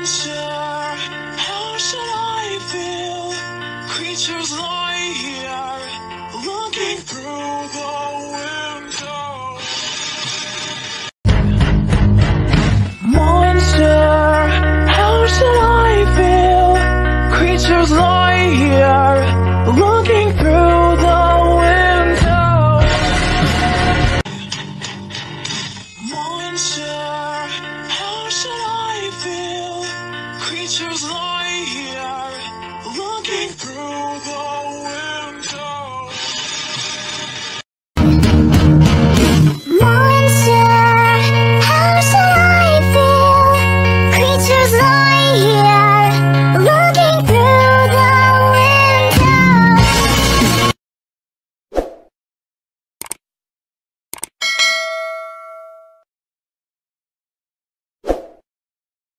Monster, how should I feel? Creatures lie here, looking through the window. Monster, how should I feel? Creatures lie here, looking through the window. Monster, how should I feel? Creatures lie here, looking the